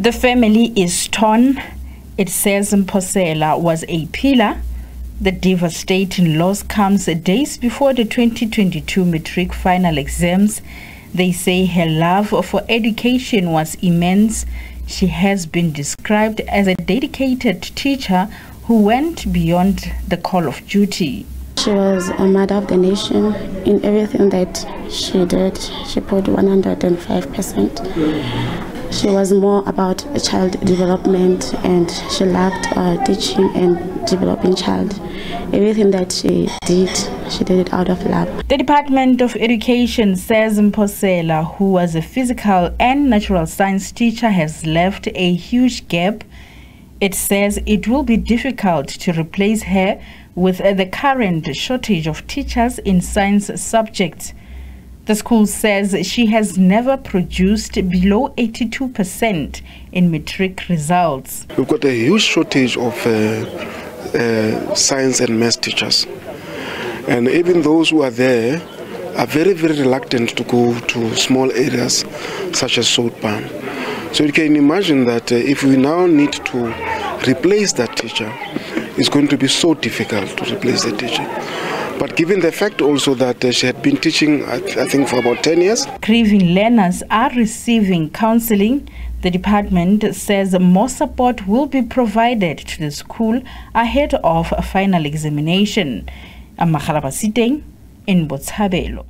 The family is torn. It says Mphosela was a pillar. The devastating loss comes days before the 2022 matric final exams. They say her love for education was immense. She has been described as a dedicated teacher who went beyond the call of duty. She was a mother of the nation in everything that she did. She put 105%. She was more about child development and she loved uh, teaching and developing child. Everything that she did, she did it out of love. The Department of Education says Mphosela, who was a physical and natural science teacher, has left a huge gap. It says it will be difficult to replace her with the current shortage of teachers in science subjects. The school says she has never produced below 82% in matric results. We've got a huge shortage of uh, uh, science and math teachers. And even those who are there are very, very reluctant to go to small areas such as Soutpan. So you can imagine that uh, if we now need to replace that teacher, it's going to be so difficult to replace the teacher. But given the fact also that uh, she had been teaching, I, th I think, for about 10 years. Grieving learners are receiving counseling. The department says more support will be provided to the school ahead of a final examination. Amahalaba in Botshabelo.